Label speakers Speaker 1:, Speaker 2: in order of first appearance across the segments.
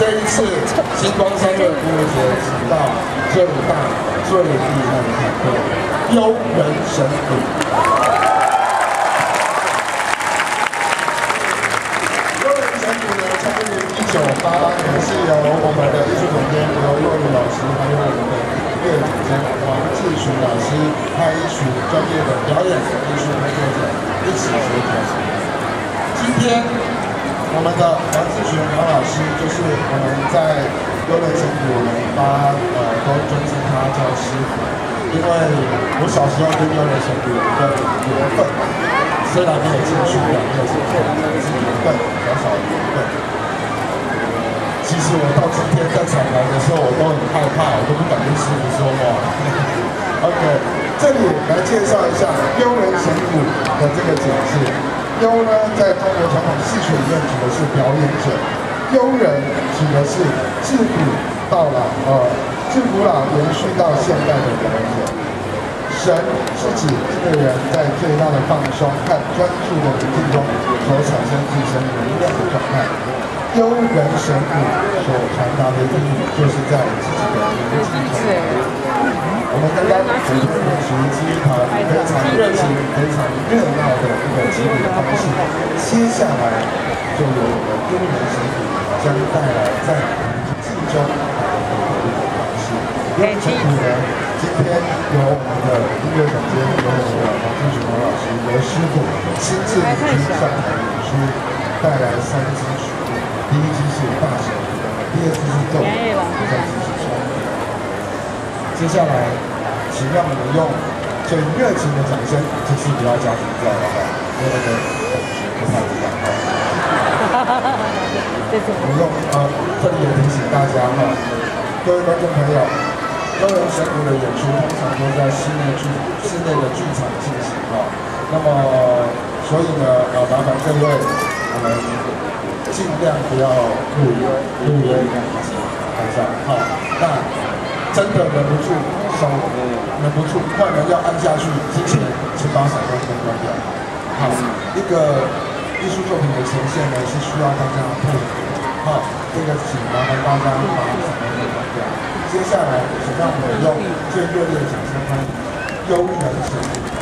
Speaker 1: 这一次星光三月服务节请到最大最厉害的坦克幽人神鼓。幽人神鼓呢，成立于一九八八年，是由我们的艺术总监刘若雨老师，还有我们的乐总监王志群老师，还有一群专业的表演艺术工作者一起协调。今天我们的王志群王老师，就是我们在幽人神鼓，我们八呃都尊称他叫师傅，因为我小时候跟幽人神鼓有一个缘分，虽然没有进去，也没有进去，但是缘分小小的缘分。其实我到今天在彩排的时候，我都很害怕，我都不敢跟师傅说话。OK，这里来介绍一下幽人神谷的这个解释。幽呢，在中国传统戏曲里面指的是表演者，幽人指的是自古到老，呃，自古老延续到现代的表演者。神是指这个人在最大的放松和专注的环境中所产生自身能量的状态。幽人神鼓所传达的意义，就是在自己的宁静中。我们刚刚普通的属于集团非常热情、非常热闹的一个集体方式，接下来就由我们幽人神鼓将带来在剧中的一种方式。幽人神鼓呢，今天由我们的音乐总监由我们的黄志雄老师由师傅亲自领军上台演出，带来三支曲目，第一支是大神，第二支是奏，第三支是。接下来，请让我们用最热情的掌声，这次不要加音调了哈，因为呢感觉不太一样哈。我用呃，这里也提醒大家哈，各位观众朋友，幽人神鼓的演出通常都在室内剧室内的剧场进行哈。那么，所以呢，呃，麻烦各位，我们尽量不要录音，录音一起拍照好，那。真的忍不住，手忍不住，快门要按下去之前，请把闪光灯关掉。好，一个艺术作品的呈现呢，是需要大家配合。好，这个请麻烦大家把闪光灯关掉。接下来，请让我们用最热烈的掌声欢迎幽人神。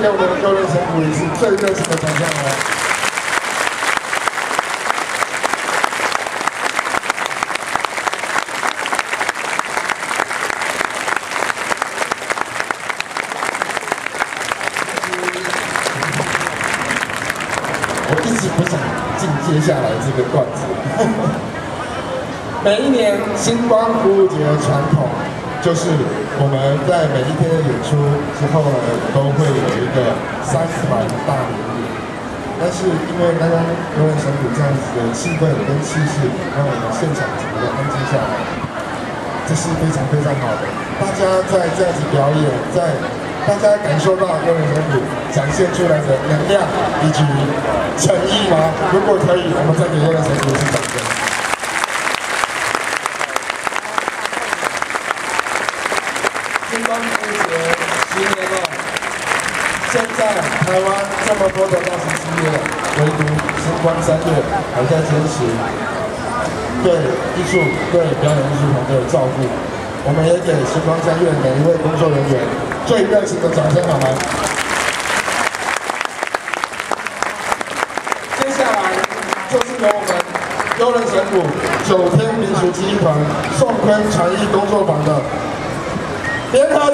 Speaker 1: 给我们的高人生鼓一次最热情的掌声哦！我一直不想进接下来这个段子。每一年星光服务节的传统，就是我们在每一天的演出之后呢，都会有一个三四百的大联演。但是因为刚刚有人神鼓这样子的气氛跟气势，让我们现场整个安静下来，这是非常非常好的。大家在这样子表演，在大家感受到幽人神鼓展现出来的能量以及诚意吗？如果可以，我们再给幽人神鼓一次掌声。艺术、对表演艺术团队的照顾。我们也给时光三院每一位工作人员最热情的掌声，好吗？接下来就是由我们幽人神鼓九天民族基团宋坤传艺工作坊的。联合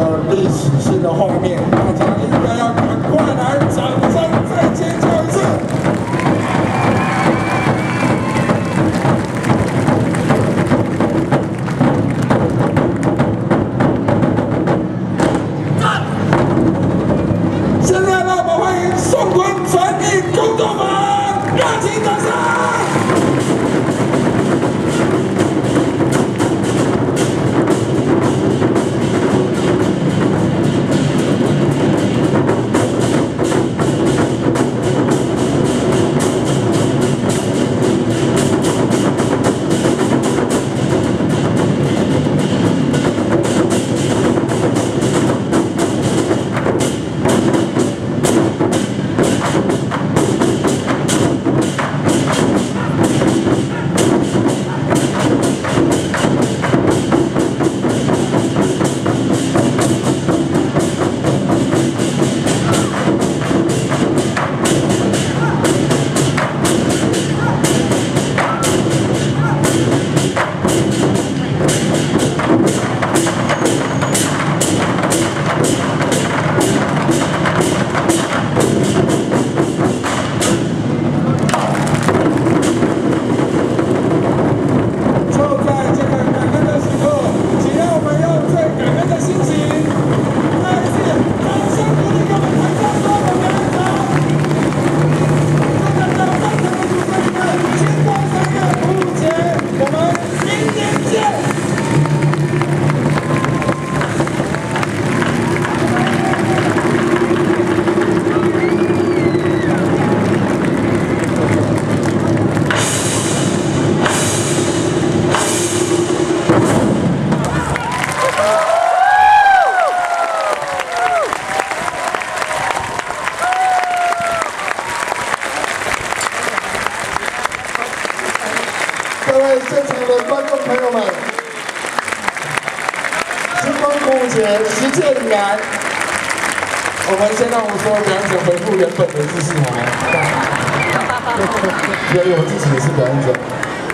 Speaker 1: 呃历史性的画面现场的观众朋友们，星光古节实践以来，我们先让我们说表演者回复原本的姿势好吗？因为我自己也是表演者。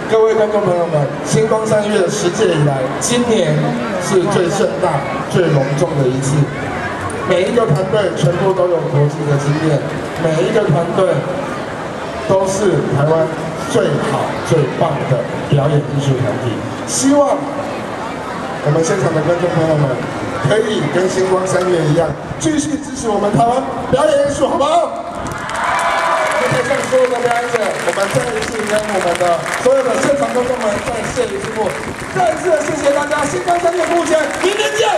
Speaker 1: 各位观众朋友们，星光三月十届以来，今年是最盛大、最隆重的一次。每一个团队全部都有国际的经验，每一个团队都是台湾最好、最棒的表演艺术团体。希望我们现场的观众朋友们可以跟星光三月一样，继续支持我们台湾表演艺术，好不好？在向所有的表演者，我们再一次跟我们的所有的现场观众们再谢一次幕，再次谢谢大家，星光三月目前，明天见。